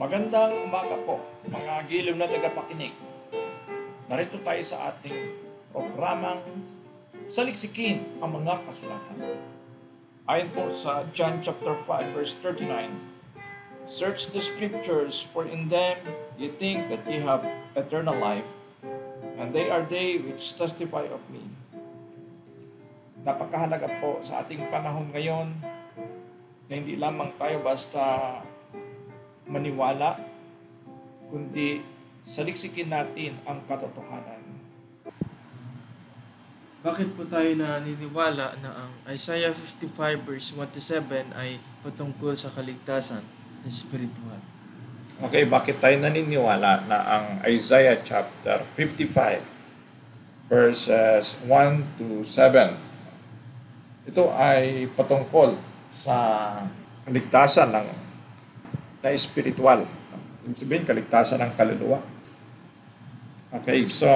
Magandang umaga po, mga giliw na tagapakinig. Narito tayo sa ating programang Saliksikin ang mga kasulatan. Ayon po sa John chapter 5 verse 39, Search the scriptures for in them ye think that ye have eternal life, and they are they which testify of me. Napakahalaga po sa ating panahon ngayon na hindi lamang tayo basta maniwala, kundi saliksikin natin ang katotohanan. Bakit po tayo naniniwala na ang Isaiah 55 verse 1 to 7 ay patungkol sa kaligtasan na spiritual? Okay, bakit tayo naniniwala na ang Isaiah chapter 55 verses 1 to 7 ito ay patungkol sa kaligtasan ng na spiritual. Ibig sabihin, kaligtasan ng kaluluwa. Okay, so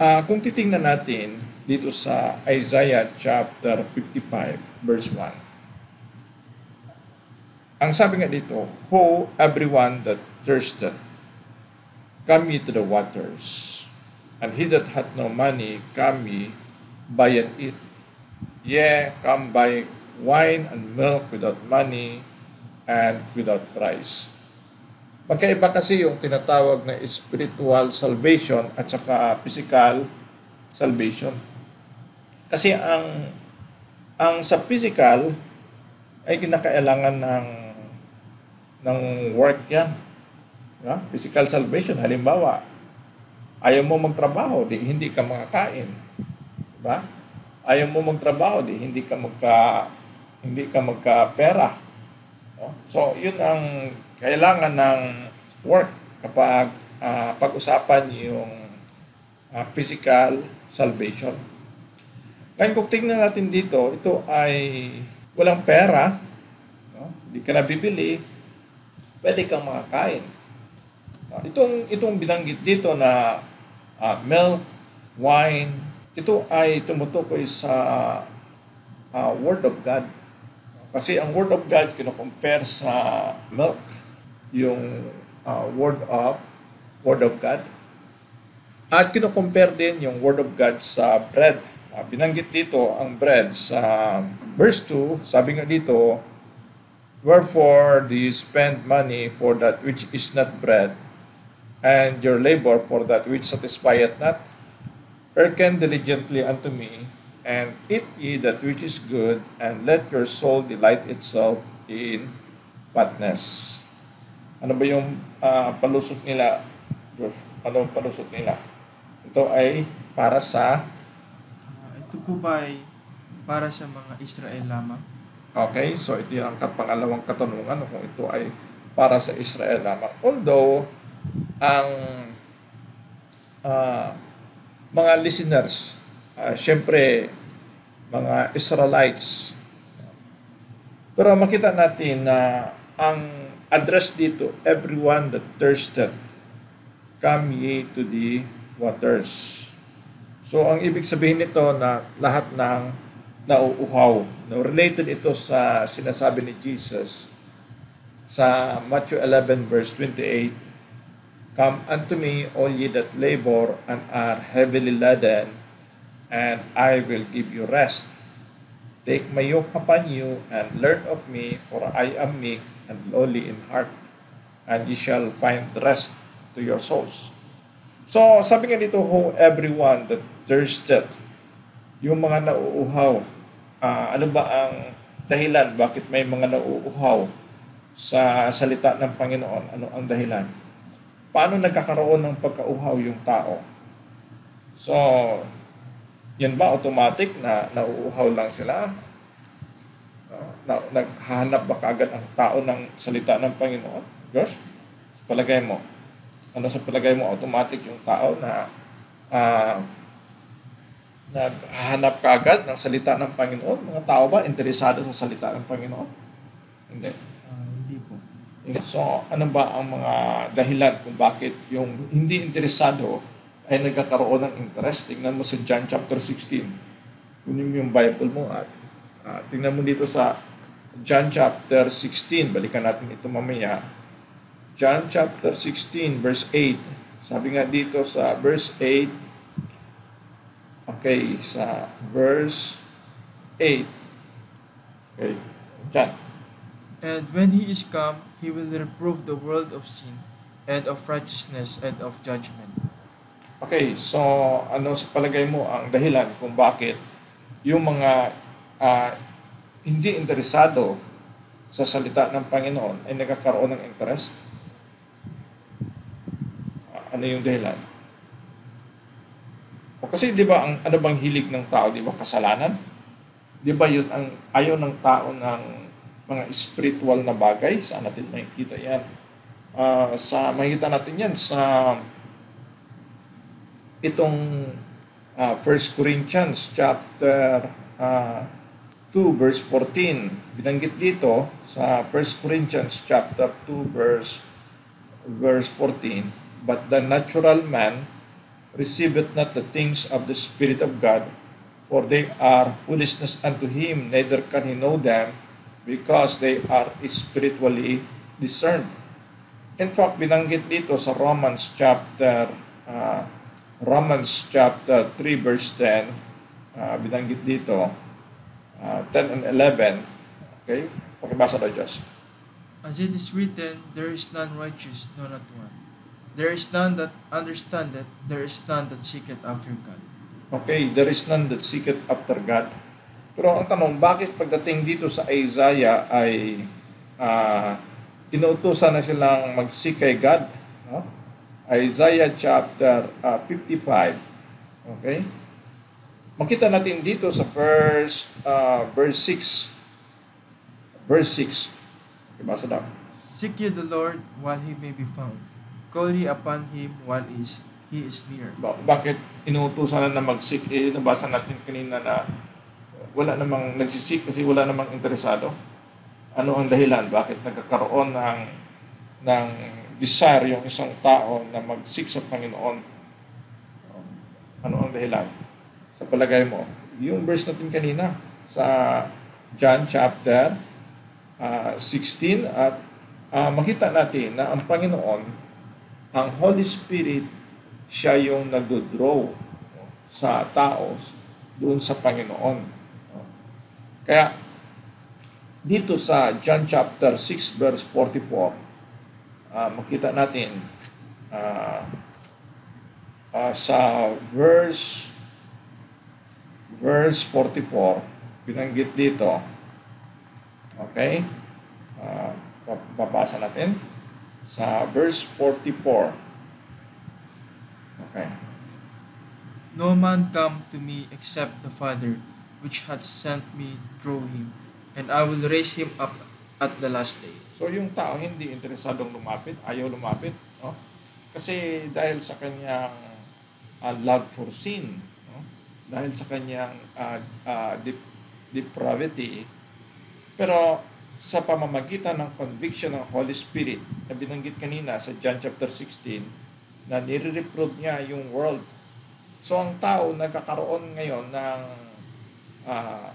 uh, kung titingnan natin dito sa Isaiah chapter 55 verse 1. Ang sabi nga dito, Ho, everyone that thirsteth, come ye to the waters, and he that hath no money, come ye, buy and eat. Yea, come buy wine and milk without money and without price. Magkaiba kasi yung tinatawag na spiritual salvation at saka physical salvation. Kasi ang ang sa physical ay kinakailangan ng ng work yan. Yeah? Physical salvation, halimbawa, ayaw mo magtrabaho, di hindi ka makakain. Diba? Ayaw mo magtrabaho, di hindi ka magka hindi ka magka-pera. No? So, yun ang kailangan ng work kapag uh, pag-usapan yung uh, physical salvation. Ngayon, kung tingnan natin dito, ito ay walang pera, no? hindi ka nabibili, pwede kang makakain. No? Itong, itong binanggit dito na uh, milk, wine, ito ay tumutukoy sa uh, Word of God. Kasi ang Word of God kino-compare sa milk, yung uh, Word of Word of God. At kino-compare din yung Word of God sa bread. Uh, binanggit dito ang bread sa verse 2, sabi nga dito, Wherefore do you spend money for that which is not bread, and your labor for that which satisfieth not? Hearken diligently unto me, and eat ye that which is good, and let your soul delight itself in fatness. Ano ba yung uh, palusot nila, Josh? Ano palusot nila? Ito ay para sa... Uh, ito po ba ay para sa mga Israel lamang? Okay, so ito yung pangalawang katanungan kung ito ay para sa Israel lamang. Although, ang uh, mga listeners uh, syempre, mga Israelites. Pero makita natin na ang address dito, everyone that thirsted, come ye to the waters. So, ang ibig sabihin nito na lahat ng nauuhaw. No, related ito sa sinasabi ni Jesus sa Matthew 11 verse 28, Come unto me, all ye that labor and are heavily laden, and I will give you rest. Take my yoke upon you and learn of me, for I am meek and lowly in heart, and ye shall find rest to your souls. So, sabi nga dito, who everyone that thirsted, yung mga nauuhaw, uh, ano ba ang dahilan bakit may mga nauuhaw sa salita ng Panginoon? Ano ang dahilan? Paano nagkakaroon ng pagkauhaw yung tao? So, yan ba automatic na nauuhaw lang sila? Na, naghahanap ba kagad ang tao ng salita ng Panginoon? Josh, palagay mo, ano sa palagay mo automatic yung tao na uh, naghahanap kagad ng salita ng Panginoon? Mga tao ba interesado sa salita ng Panginoon? Hindi. Uh, hindi po. So, ano ba ang mga dahilan kung bakit yung hindi interesado ay nagkakaroon ng interest. Tingnan mo sa John chapter 16. Kunin mo yung Bible mo at uh, tingnan mo dito sa John chapter 16. Balikan natin ito mamaya. John chapter 16 verse 8. Sabi nga dito sa verse 8, okay, sa verse 8. Okay, John. And when he is come, he will reprove the world of sin, and of righteousness, and of judgment. Okay, so ano sa palagay mo ang dahilan kung bakit yung mga ah, hindi interesado sa salita ng Panginoon ay nagkakaroon ng interest? Ah, ano yung dahilan? O kasi di ba ang ano bang hilig ng tao, di ba kasalanan? Di ba yun ang ayaw ng tao ng mga spiritual na bagay? Saan natin makikita yan? Ah, sa makikita natin yan sa itong uh, 1 Corinthians chapter uh, 2 verse 14 binanggit dito sa 1 Corinthians chapter 2 verse verse 14 but the natural man receiveth not the things of the spirit of God for they are foolishness unto him neither can he know them because they are spiritually discerned. In fact binanggit dito sa Romans chapter uh, Romans chapter 3 verse 10, uh, binanggit dito, uh, 10 and 11. Okay? Pakibasa daw, Diyos. As it is written, there is none righteous, no not one. There is none that understandeth, there is none that seeketh after God. Okay, there is none that seeketh after God. Pero ang tanong, bakit pagdating dito sa Isaiah ay uh, inuutosan na silang mag-seek kay God? No? Isaiah chapter uh, 55. Okay? Makita natin dito sa verse uh, verse 6. Verse 6. Ibasa daw. Seek ye the Lord while he may be found. Call ye upon him while is he is near. Ba- bakit inuutosan na na mag-seek? Eh, nabasa natin kanina na wala namang nagsisik kasi wala namang interesado. Ano ang dahilan? Bakit nagkakaroon ng ng desire yung isang tao na mag-seek sa Panginoon. Ano ang dahilan? Sa palagay mo, yung verse natin kanina sa John chapter uh, 16 at uh, makita natin na ang Panginoon, ang Holy Spirit, siya yung nag-draw sa tao doon sa Panginoon. Kaya dito sa John chapter 6 verse 44, uh, makita natin uh, uh, sa verse verse 44 binanggit dito. Okay? Uh, babasa natin. Sa verse 44 okay. No man come to me except the Father which hath sent me through him, and I will raise him up at the last day. So yung tao hindi interesadong lumapit, ayaw lumapit, no? Kasi dahil sa kanyang uh, love for sin, no? Dahil sa kanyang uh, uh, dep- depravity. Pero sa pamamagitan ng conviction ng Holy Spirit na binanggit kanina sa John chapter 16 na nire-reprove niya yung world. So ang tao nagkakaroon ngayon ng uh,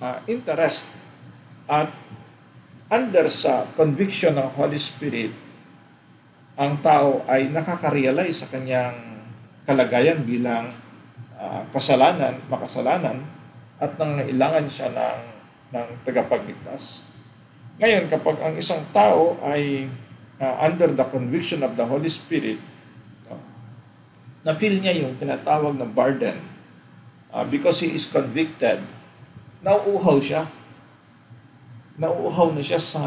uh, interest at under sa conviction ng Holy Spirit, ang tao ay nakaka-realize sa kanyang kalagayan bilang uh, kasalanan, makasalanan, at nangailangan siya ng, ng tagapagligtas. Ngayon, kapag ang isang tao ay uh, under the conviction of the Holy Spirit, na-feel niya yung tinatawag na burden uh, because he is convicted, nauuhaw siya nauuhaw na siya sa,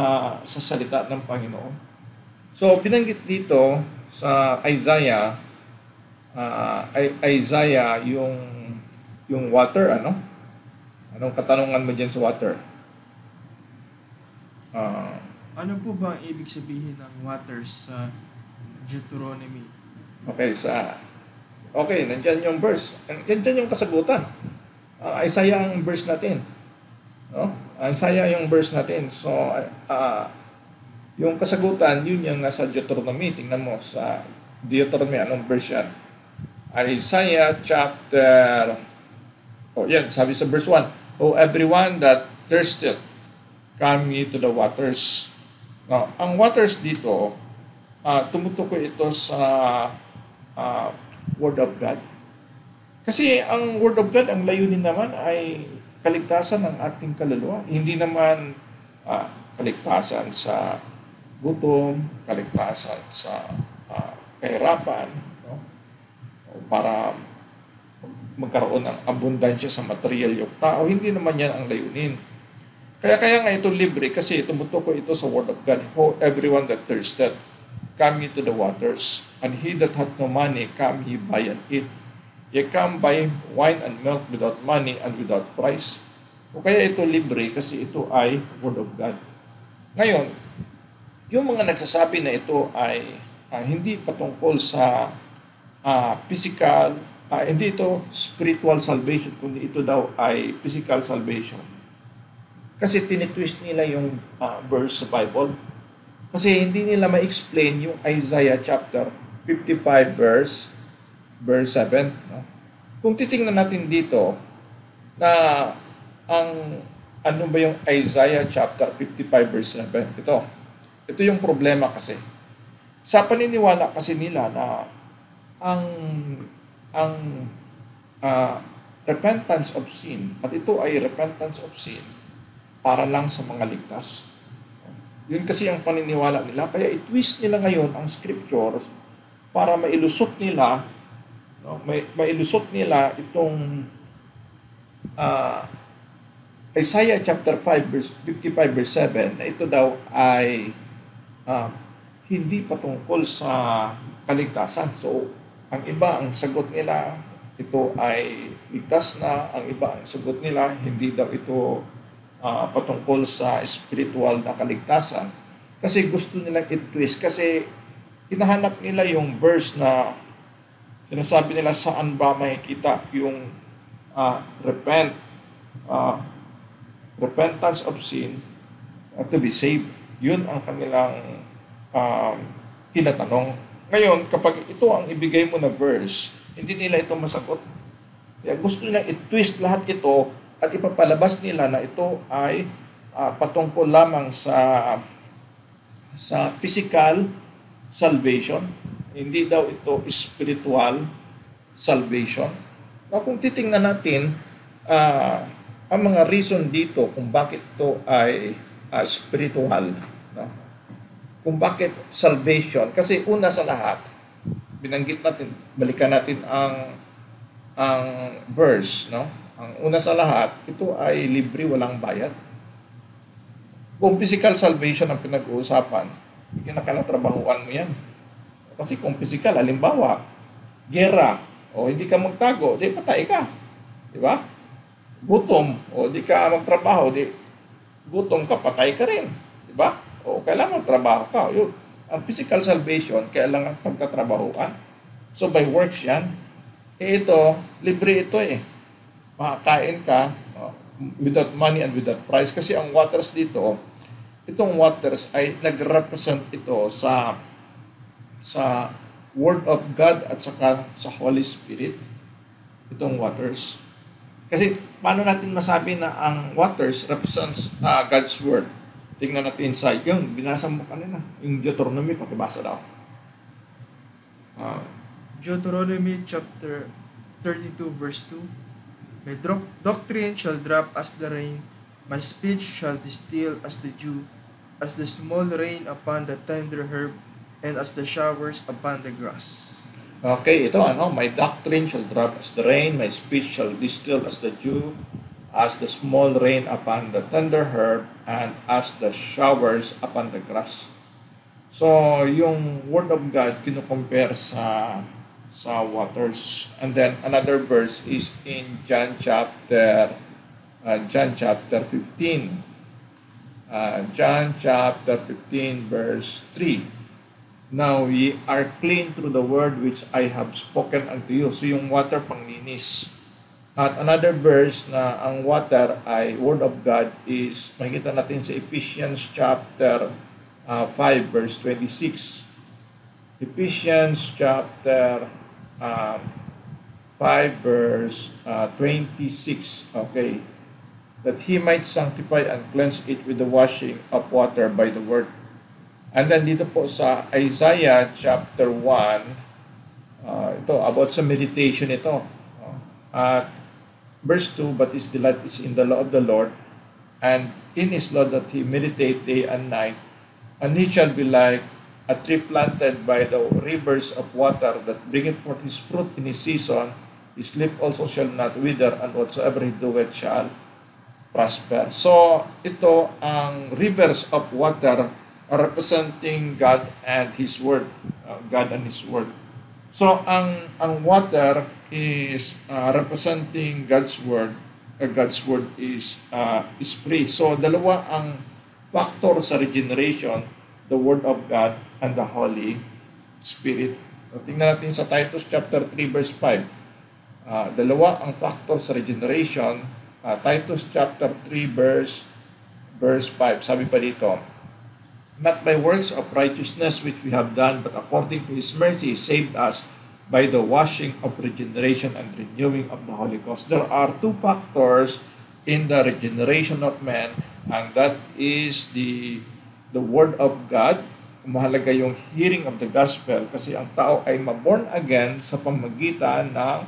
sa salita ng Panginoon. So, binanggit dito sa Isaiah, uh, Isaiah yung, yung water, ano? Anong katanungan mo dyan sa water? Uh, ano po ba ang ibig sabihin ng water sa Deuteronomy? Okay, sa Okay, nandiyan yung verse. Nandiyan yung kasagutan. Uh, Isaiah ang verse natin. No? Ang saya yung verse natin. So, uh, yung kasagutan, yun yung nasa Deuteronomy. Tingnan mo sa Deuteronomy, anong verse yan? Isaiah chapter, oh yan, sabi sa verse 1, O everyone that thirsteth, come ye to the waters. Now, ang waters dito, uh, tumutukoy ito sa uh, Word of God. Kasi ang Word of God, ang layunin naman ay kaligtasan ng ating kaluluwa. Hindi naman uh, kaligtasan sa gutom, kaligtasan sa uh, kahirapan, no? para magkaroon ng abundansya sa material yung tao. Hindi naman yan ang layunin. Kaya kaya nga ito libre kasi tumutukoy ito sa Word of God. Ho, everyone that thirsted, come ye to the waters, and he that hath no money, come ye buy and eat. Ye come buy wine and milk without money and without price. O kaya ito libre kasi ito ay Word of God. Ngayon, yung mga nagsasabi na ito ay uh, hindi patungkol sa uh, physical, uh, hindi ito spiritual salvation, kundi ito daw ay physical salvation kasi tinitwist nila yung uh, verse sa Bible. Kasi hindi nila ma-explain yung Isaiah chapter 55 verse verse 7. No? Kung titingnan natin dito na ang ano ba yung Isaiah chapter 55 verse 7? Ito. Ito yung problema kasi. Sa paniniwala kasi nila na ang ang uh, repentance of sin, at ito ay repentance of sin, para lang sa mga ligtas. Yun kasi ang paniniwala nila. Kaya i-twist nila ngayon ang scriptures para mailusot nila, no, may, mailusot nila itong uh, Isaiah chapter 5 verse 55 verse 7 na ito daw ay uh, hindi patungkol sa kaligtasan. So, ang iba ang sagot nila ito ay ligtas na, ang iba ang sagot nila hindi daw ito uh, patungkol sa spiritual na kaligtasan. Kasi gusto nilang i-twist. Kasi hinahanap nila yung verse na sinasabi nila saan ba makikita yung uh, repent, uh, repentance of sin uh, to be saved. Yun ang kanilang uh, tinatanong. Ngayon, kapag ito ang ibigay mo na verse, hindi nila ito masagot. Kaya gusto nilang i-twist lahat ito at ipapalabas nila na ito ay uh, patungkol lamang sa sa physical salvation. Hindi daw ito spiritual salvation. Na kung titingnan natin uh, ang mga reason dito kung bakit ito ay uh, spiritual, no? kung bakit salvation, kasi una sa lahat, binanggit natin, balikan natin ang ang verse, no? Ang una sa lahat, ito ay libre, walang bayad. Kung physical salvation ang pinag-uusapan, kinakalatrabahuan mo yan. Kasi kung physical, halimbawa, gera, o hindi ka magtago, di patay ka. Di ba? Gutom, o di ka magtrabaho, di gutom ka, patay ka rin. Di ba? O kailangan magtrabaho ka. Yun. Ang physical salvation, kailangan pagtatrabahuan. So by works yan. Eh ito, libre ito eh makakain ka uh, without money and without price. Kasi ang waters dito, itong waters ay nag-represent ito sa sa Word of God at saka sa Holy Spirit. Itong waters. Kasi paano natin masabi na ang waters represents uh, God's Word? Tingnan natin sa yung binasa mo kanina, yung Deuteronomy, pakibasa daw. Uh, Deuteronomy chapter 32 verse 2 My doctrine shall drop as the rain, my speech shall distill as the dew, as the small rain upon the tender herb, and as the showers upon the grass. Okay, ito ano, my doctrine shall drop as the rain, my speech shall distill as the dew, as the small rain upon the tender herb, and as the showers upon the grass. So, yung Word of God, kinukompare sa sa waters. And then another verse is in John chapter uh, John chapter 15. Uh, John chapter 15 verse 3. Now ye are clean through the word which I have spoken unto you. So yung water panglinis. At another verse na ang water ay word of God is makikita natin sa Ephesians chapter uh, 5 verse 26. Ephesians chapter uh, 5 verse uh, 26. Okay. That he might sanctify and cleanse it with the washing of water by the word, And then dito po sa Isaiah chapter 1, uh, ito about sa meditation ito. Uh, at verse 2, But his delight is in the law of the Lord, and in his law that he meditate day and night. And he shall be like a tree planted by the rivers of water that bringeth forth his fruit in his season. His leaf also shall not wither, and whatsoever he doeth shall prosper. So, ito ang rivers of water representing God and His Word. Uh, God and His Word. So, ang, ang water is uh, representing God's Word. Uh, God's Word is, uh, is free. So, dalawa ang factor sa regeneration, the Word of God and the Holy Spirit. So, tingnan natin sa Titus chapter 3 verse 5. Uh, dalawa ang factor sa regeneration, uh, Titus chapter 3 verse verse 5. Sabi pa dito, Not by works of righteousness which we have done, but according to His mercy, saved us by the washing of regeneration and renewing of the Holy Ghost. There are two factors in the regeneration of man, and that is the the Word of God. Mahalaga yung hearing of the gospel kasi ang tao ay maborn again sa pamagitan ng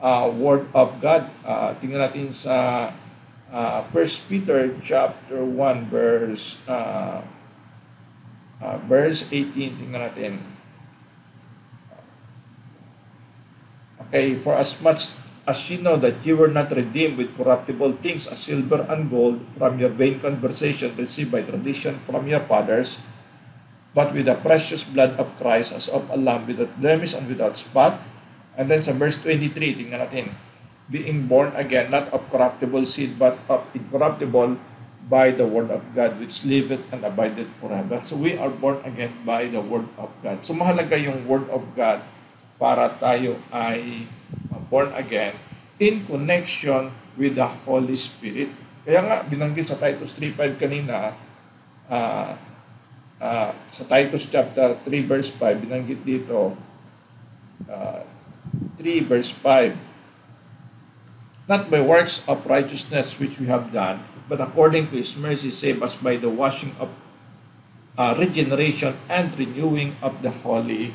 uh, Word of God. Uh, tingnan natin sa uh, 1 Peter chapter 1 verse uh, uh, verse 18. Tingnan natin. Okay, for as much as you know that you were not redeemed with corruptible things as silver and gold from your vain conversation received by tradition from your fathers, but with the precious blood of Christ as of a lamb without blemish and without spot. And then sa verse 23, tingnan natin, being born again, not of corruptible seed, but of incorruptible by the word of God, which liveth and abideth forever. So we are born again by the word of God. So mahalaga yung word of God para tayo ay born again in connection with the Holy Spirit. Kaya nga, binanggit sa Titus 3.5 kanina, uh, uh, sa Titus chapter 3 verse 5, binanggit dito, uh, 3 verse 5, Not by works of righteousness which we have done, but according to His mercy save us by the washing of uh, regeneration and renewing of the Holy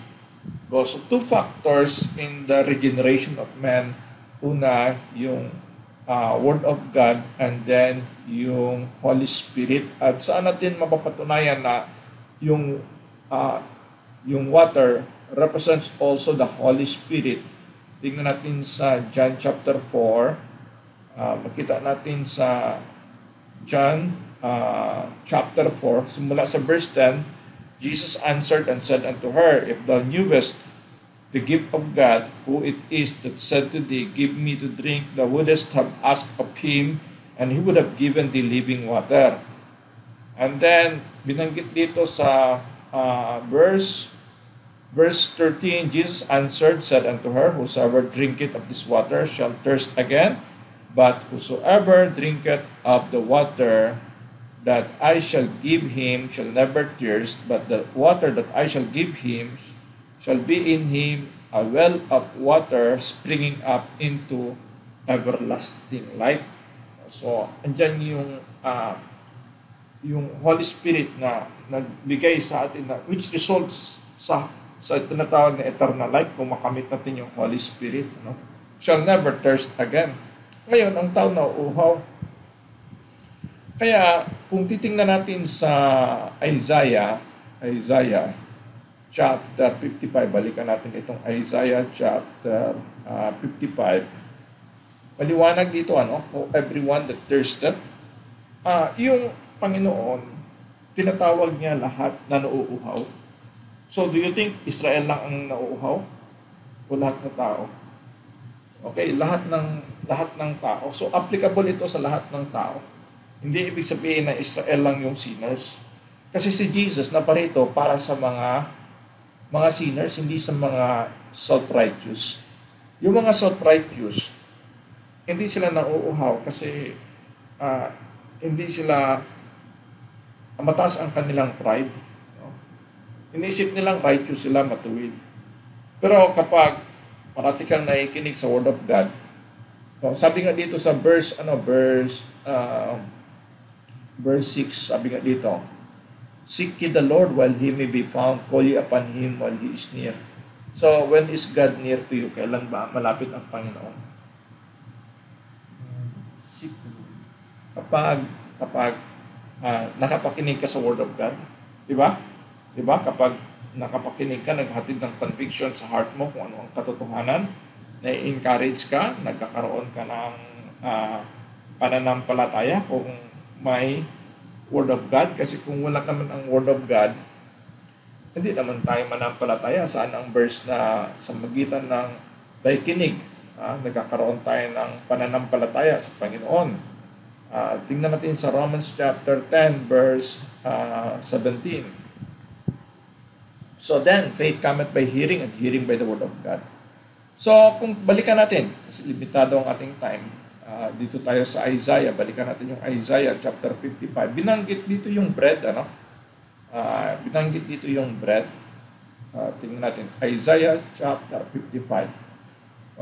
Ghost. So two factors in the regeneration of man. Una, yung uh, Word of God and then yung Holy Spirit. At saan natin mapapatunayan na yung uh, yung water represents also the Holy Spirit. Tingnan natin sa John chapter 4. Uh, makita natin sa John uh, chapter 4, simula sa verse 10, Jesus answered and said unto her, If thou knewest the gift of God, who it is that said to thee, Give me to drink, thou wouldest have asked of him, and he would have given thee living water. And then, binanggit dito sa uh, verse verse 13, Jesus answered, said unto her, Whosoever drinketh of this water shall thirst again, but whosoever drinketh of the water that I shall give him shall never thirst, but the water that I shall give him shall be in him a well of water springing up into everlasting life. So, andyan yung uh, yung Holy Spirit na nagbigay sa atin na which results sa sa tinatawag na eternal life kung makamit natin yung Holy Spirit, no? Shall never thirst again. Ngayon, ang tao na uhaw. Kaya, kung titingnan natin sa Isaiah, Isaiah chapter 55, balikan natin itong Isaiah chapter uh, 55. Maliwanag dito, ano? Oh, everyone that thirsteth. Uh, yung Panginoon, tinatawag niya lahat na nauuhaw So, do you think Israel lang ang nauuhaw? O lahat ng tao? Okay, lahat ng lahat ng tao. So, applicable ito sa lahat ng tao. Hindi ibig sabihin na Israel lang yung sinners. Kasi si Jesus na parito para sa mga mga sinners, hindi sa mga self-righteous. Yung mga self-righteous, hindi sila nauuhaw kasi uh, hindi sila mataas ang kanilang pride Inisip nilang righteous sila, matuwid. Pero kapag parati kang nakikinig sa Word of God, no, sabi nga dito sa verse, ano, verse, uh, verse 6, sabi nga dito, Seek ye the Lord while He may be found. Call ye upon Him while He is near. So, when is God near to you? Kailan ba malapit ang Panginoon? Seek the Lord. Kapag, kapag ah, nakapakinig ka sa Word of God, di ba? Di ba? Kapag nakapakinig ka, naghatid ng conviction sa heart mo kung ano ang katotohanan, na-encourage ka, nagkakaroon ka ng ah, pananampalataya kung may Word of God. Kasi kung wala naman ang Word of God, hindi naman tayo manampalataya. Saan ang verse na sa magitan ng dakikinig, ah, nagkakaroon tayo ng pananampalataya sa Panginoon. Ah, tingnan natin sa Romans chapter 10 verse ah, 17. So then, faith cometh by hearing and hearing by the word of God. So, kung balikan natin, kasi limitado ang ating time, ah, dito tayo sa Isaiah, balikan natin yung Isaiah chapter 55. Binanggit dito yung bread, ano? Ah, binanggit dito yung bread. Ah, tingnan natin, Isaiah chapter 55.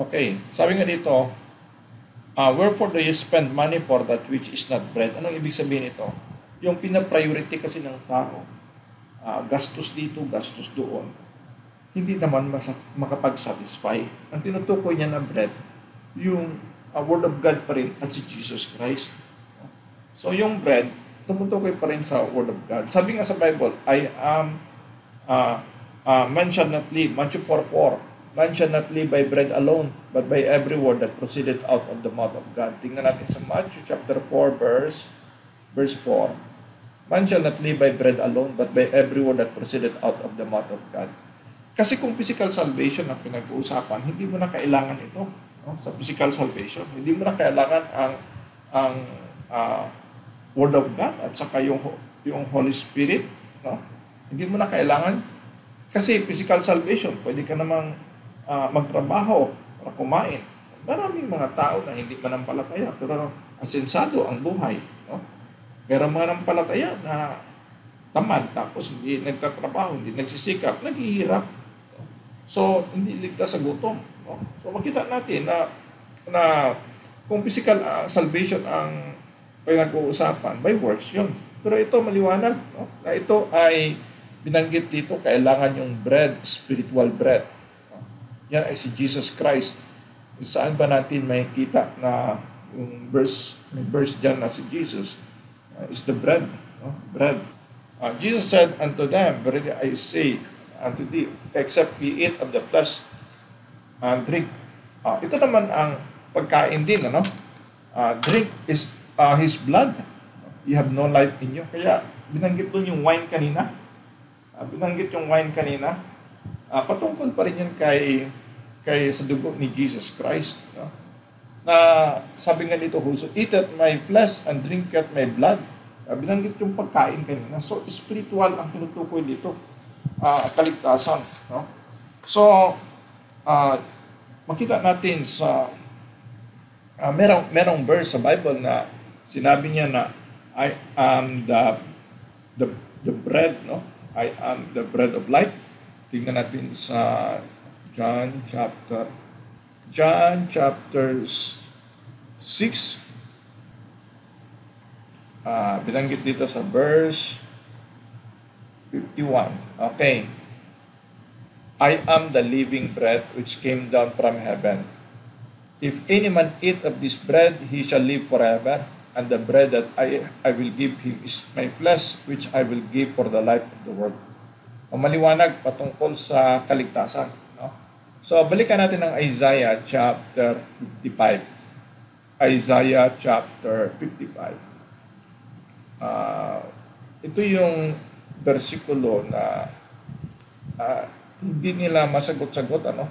Okay, sabi nga dito, ah, wherefore do you spend money for that which is not bread? Anong ibig sabihin ito? Yung pina-priority kasi ng tao, ah, gastos dito, gastos doon, hindi naman masa- makapag-satisfy. Ang tinutukoy niya na bread, yung ah, Word of God pa rin at si Jesus Christ. So yung bread, tumutukoy pa rin sa Word of God. Sabi nga sa Bible, I am, uh, uh, man shall not live, Matthew 4.4, man shall not live by bread alone, but by every word that proceeded out of the mouth of God. Tingnan natin sa Matthew chapter 4, verse, verse 4. Man shall not live by bread alone, but by every word that proceeded out of the mouth of God. Kasi kung physical salvation ang pinag-uusapan, hindi mo na kailangan ito. No? Sa physical salvation, hindi mo na kailangan ang ang ah, Word of God at saka yung yung Holy Spirit, no? Hindi mo na kailangan kasi physical salvation, pwede ka namang ah, magtrabaho para kumain. Maraming mga tao na hindi manampalataya pero asensado ang buhay, Pero mga nampalataya na tamad tapos hindi nagtatrabaho, hindi nagsisikap, naghihirap. So, hindi ligtas sa gutom. No? So, makita natin na na kung physical ah, salvation ang pinag-uusapan, by works yun. Pero ito maliwanag, no? na ito ay binanggit dito, kailangan yung bread, spiritual bread. No? Yan ay si Jesus Christ. Saan ba natin makikita na yung verse, may verse dyan na si Jesus uh, is the bread. No? Bread. Uh, Jesus said unto them, Verily I say unto thee, except ye eat of the flesh and drink. Uh, ito naman ang pagkain din, ano? Uh, drink is uh, His blood. You have no life in you. Kaya binanggit doon yung wine kanina. Uh, binanggit yung wine kanina. Uh, patungkol pa rin yan kay, kay sa dugo ni Jesus Christ. No? Na sabi nga dito, whoso eateth my flesh and drinketh my blood. Uh, binanggit yung pagkain kanina. So, spiritual ang tinutukoy dito. Uh, kaligtasan. No? So, uh, makita natin sa uh, merong, merong verse sa Bible na sinabi niya na I am the the the bread, no? I am the bread of life. Tingnan natin sa John chapter John chapter 6 Ah, binanggit dito sa verse 51. Okay. I am the living bread which came down from heaven. If any man eat of this bread, he shall live forever. And the bread that I, I will give him is my flesh, which I will give for the life of the world. Ang maliwanag patungkol sa kaligtasan. So, balikan natin ang Isaiah chapter 55. Isaiah chapter 55. Ah, ito yung versikulo na ah, hindi nila masagot-sagot ano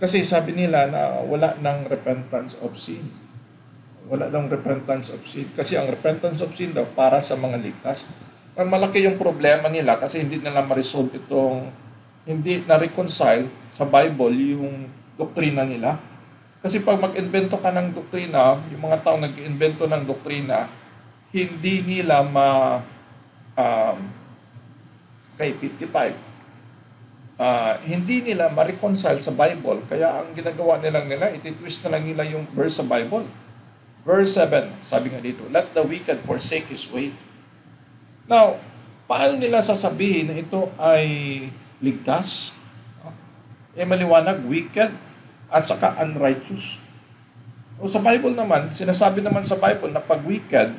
kasi sabi nila na wala ng repentance of sin wala ng repentance of sin kasi ang repentance of sin daw para sa mga ligtas ang malaki yung problema nila kasi hindi nila ma-resolve itong hindi na-reconcile sa Bible yung doktrina nila. Kasi pag mag-invento ka ng doktrina yung mga tao nag-invento ng doktrina hindi nila ma um, kay 55 ah, hindi nila ma-reconcile sa Bible. Kaya ang ginagawa nilang nila ititwist na lang nila yung verse sa Bible. Verse 7 sabi nga dito let the wicked forsake his way. Now paano nila sasabihin na ito ay ligtas? Eh maliwanag, wicked, at saka unrighteous. O sa Bible naman, sinasabi naman sa Bible na pag wicked,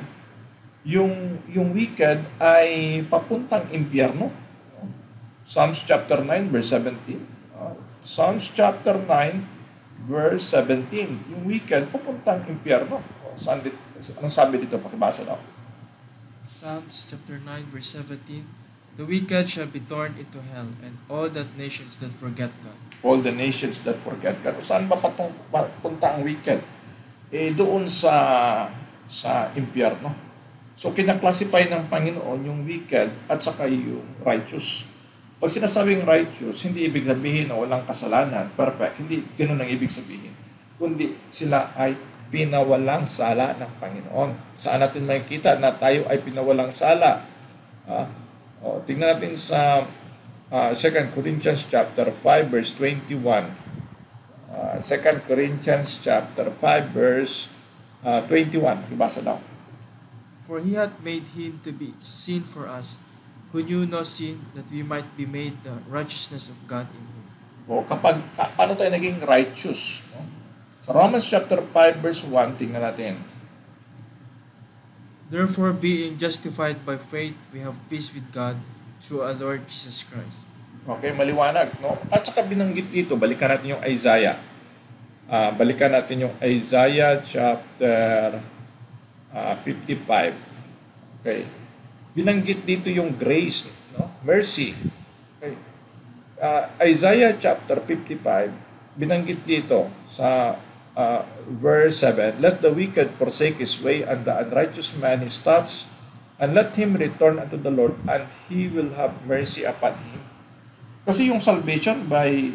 yung, yung wicked ay papuntang impyerno. Psalms chapter 9 verse 17. Uh, Psalms chapter 9 verse 17. Yung wicked papuntang impyerno. Saan, anong sabi dito? Pakibasa daw. Psalms chapter 9 verse 17 The wicked shall be torn into hell and all that nations that forget God. all the nations that forget God. O saan ba patung, papunta ang wicked? Eh, doon sa sa impyerno. So, kinaklasify ng Panginoon yung wicked at saka yung righteous. Pag sinasabing righteous, hindi ibig sabihin na walang kasalanan, perfect. Hindi ganun ang ibig sabihin. Kundi sila ay pinawalang sala ng Panginoon. Saan natin makikita na tayo ay pinawalang sala? Ah, o, tingnan natin sa uh, 2 Corinthians chapter 5 verse 21. Uh, 2 Corinthians chapter 5 verse uh, 21. Ibasa daw. For he hath made him to be sin for us, who knew no sin, that we might be made the righteousness of God in him. O kapag pa- paano tayo naging righteous? No? Sa Romans chapter 5 verse 1, tingnan natin. Therefore, being justified by faith, we have peace with God through our Lord Jesus Christ. Okay, maliwanag. No? At saka binanggit dito, balikan natin yung Isaiah. Ah, balikan natin yung Isaiah chapter ah, 55. Okay. Binanggit dito yung grace, no? mercy. Okay. Ah, Isaiah chapter 55, binanggit dito sa ah, verse 7, Let the wicked forsake his way, and the unrighteous man his thoughts, and let him return unto the Lord, and he will have mercy upon him. Kasi yung salvation by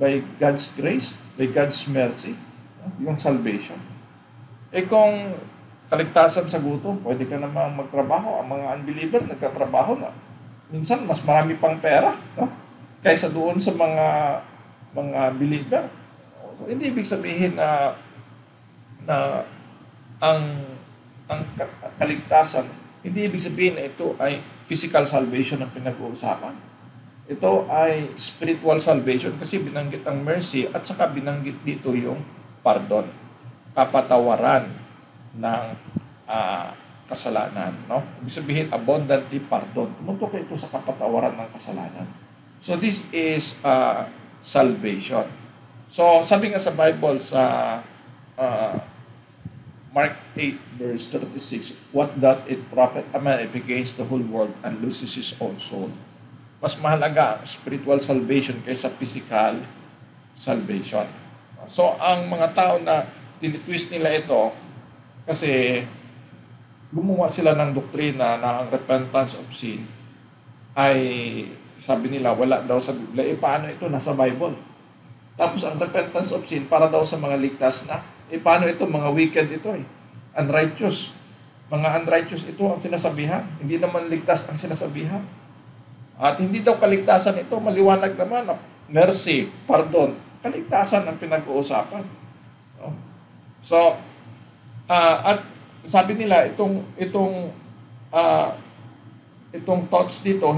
by God's grace, by God's mercy, yung salvation. Eh kung kaligtasan sa gutom, pwede ka namang magtrabaho. Ang mga unbeliever, nagkatrabaho na. Minsan, mas marami pang pera no? kaysa doon sa mga mga believer. Hindi ibig sabihin na na ang ang ka- kaligtasan, hindi ibig sabihin na ito ay physical salvation ang pinag-uusapan. Ito ay spiritual salvation kasi binanggit ang mercy at saka binanggit dito yung pardon, kapatawaran ng ah, kasalanan. No? Ibig sabihin, abundantly pardon. Tumutok ito sa kapatawaran ng kasalanan. So this is uh, salvation. So sabi nga sa Bible sa uh, Mark 8 verse 36, What doth it profit a man if he gains the whole world and loses his own soul? Mas mahalaga spiritual salvation kaysa physical salvation. So ang mga tao na tinitwist nila ito kasi gumawa sila ng doktrina na ang repentance of sin ay sabi nila wala daw sa Biblia. Eh paano ito? Nasa Bible. Tapos ang repentance of sin para daw sa mga ligtas na. Eh paano ito? Mga wicked ito eh. Unrighteous. Mga unrighteous ito ang sinasabihan. Hindi naman ligtas ang sinasabihan. At hindi daw kaligtasan ito. Maliwanag naman. na Mercy, pardon. Kaligtasan ang pinag-uusapan. So, ah, at sabi nila itong itong ah, itong thoughts dito,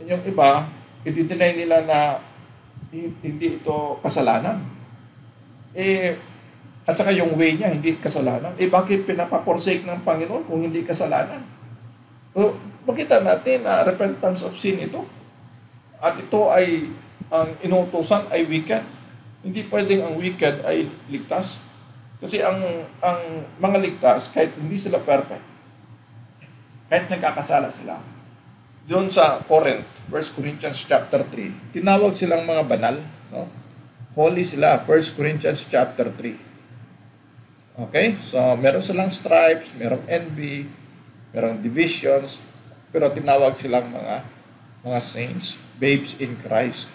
yung iba, i-deny nila na hindi ito kasalanan. Eh, at saka yung way niya, hindi kasalanan. Eh, bakit pinapaporsake ng Panginoon kung hindi kasalanan? So, makita natin na repentance of sin ito. At ito ay, ang inutusan ay wicked. Hindi pwedeng ang wicked ay ligtas. Kasi ang ang mga ligtas, kahit hindi sila perfect, kahit nagkakasala sila, doon sa Corinth, 1 Corinthians chapter 3, tinawag silang mga banal. No? Holy sila, 1 Corinthians chapter 3. Okay? So, meron silang stripes, merong envy, merong divisions, pero tinawag silang mga mga saints, babes in Christ.